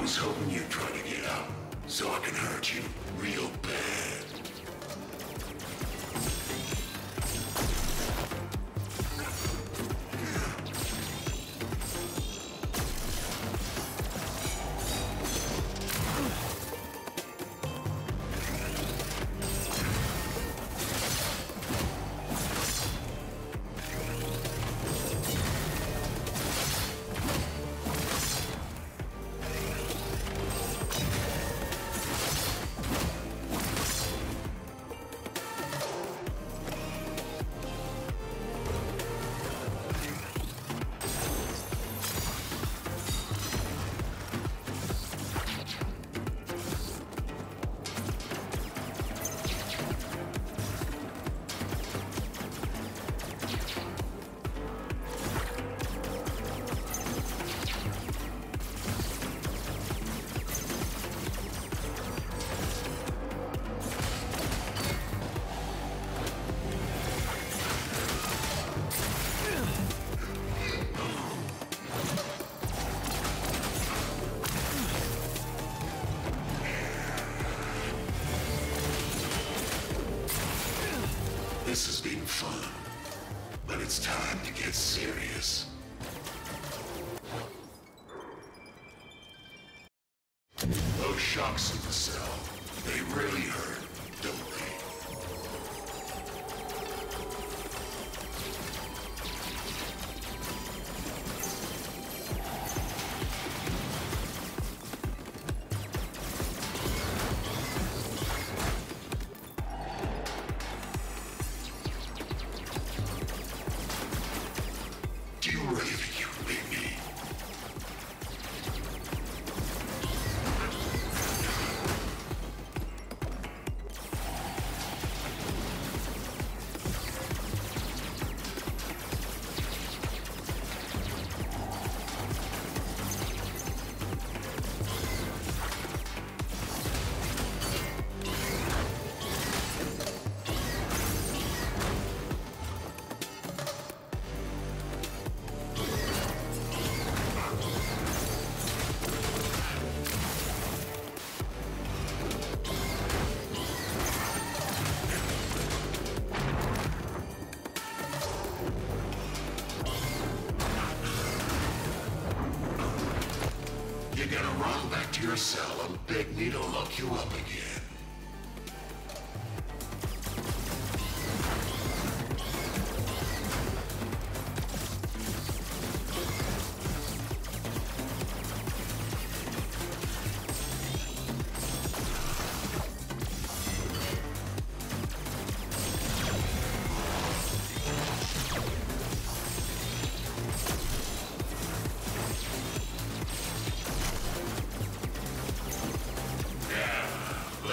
was hoping you'd try to get up so I can hurt you real bad. It's time to get serious. Those shocks in the cell, they really hurt, don't gonna run back to your cell and beg me to look you up again.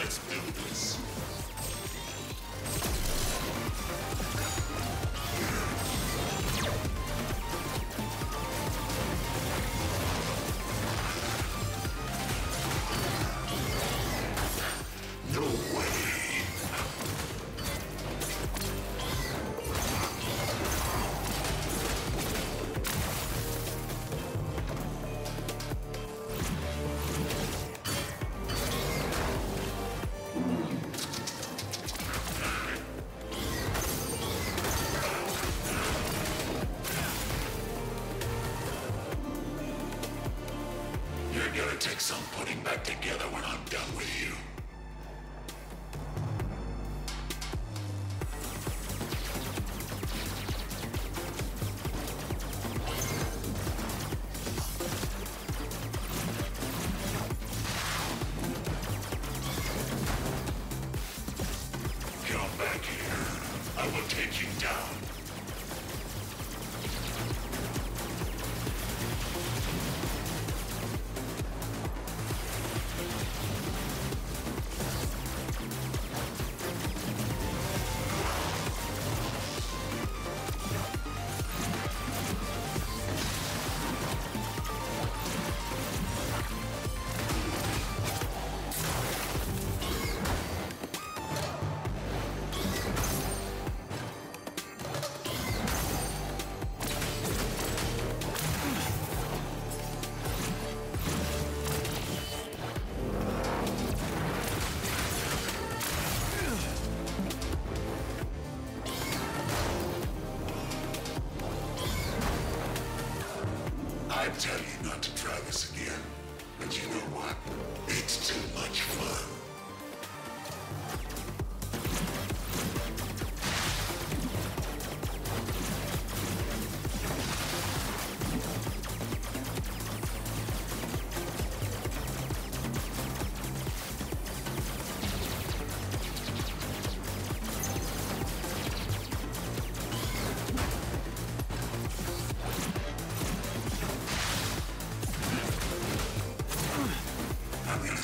Let's do this. Take some putting back together when I'm done with you. Come back here. I will take you down. Tell you not to try this again. But you know what? It's too much fun. I'm gonna